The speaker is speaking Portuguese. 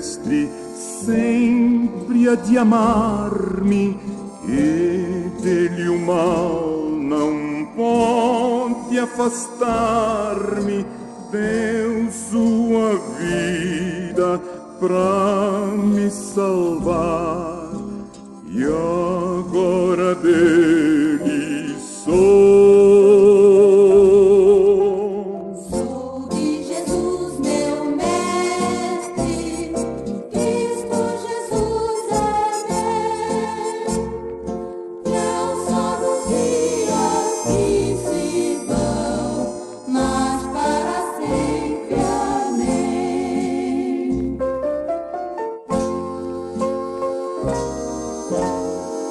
Mestre, sempre há de amar-me, e dele o mal não pode afastar-me. Deu sua vida pra me salvar, e